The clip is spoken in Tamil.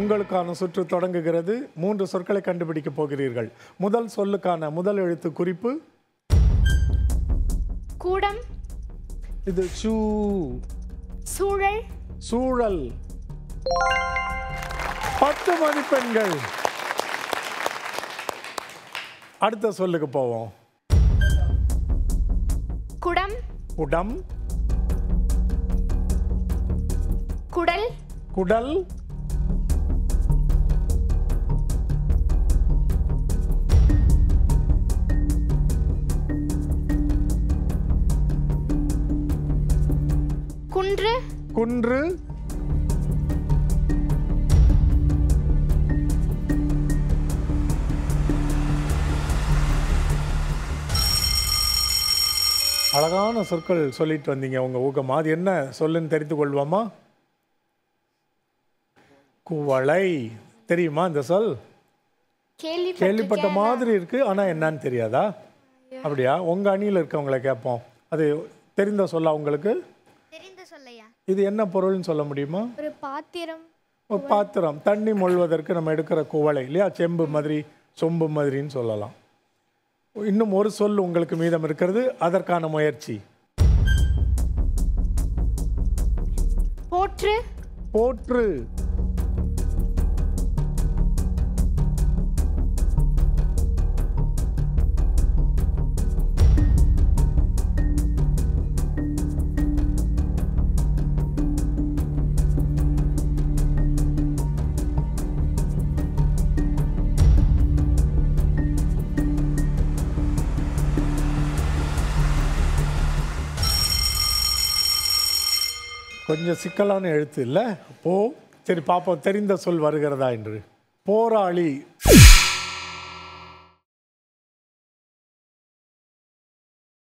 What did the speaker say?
உங்களுக்கான சுற்று தொடங்குகிறது. மூன்று சொற்களை கண்டுபிடிக்க போகிறீர்கள். முதல் சொல்லுக்கான முதல் எழுத்து குறிப்பு. கூடம். இது சூழல். சூழல். பத்து மதிப்பெண்கள். அடுத்த சொல்லுக்கு போவோம். குடம். குடம். குடல். குடல். குன்று? குன்று. அழகான சொற்கள் சொல்லிட்டு வந்தீங்க உங்க ஊக்கமா. அது என்ன? சொல்லுன்னு தெரிந்து கொள்வோமா? குவளை. தெரியுமா இந்த சொல்? கேள்விப்பட்ட மாதிரி இருக்கு ஆனா என்னன்னு தெரியாதா? அப்படியா? உங்க அணியில் இருக்கவங்களை கேட்போம். அது தெரிந்த சொல்ல உங்களுக்கு? இது என்ன பொருள்னு சொல்ல முடியுமா? ஒரு பாத்திரம். ஒரு பாத்திரம். தண்ணி மொழ்வதற்கு நம்ம எடுக்கிற குவளை இல்லையா? செம்பு மாதிரி சொம்பு மாதிரின்னு சொல்லலாம். இன்னும் ஒரு சொல் உங்களுக்கு மீதம் இருக்கிறது. அதற்கான முயற்சி. போற்று. போற்று. கொஞ்சம் சிக்கலான எழுத்து இல்லை? போ. சரி பார்ப்போம் தெரிந்த சொல் வருகிறதா என்று. போராளி.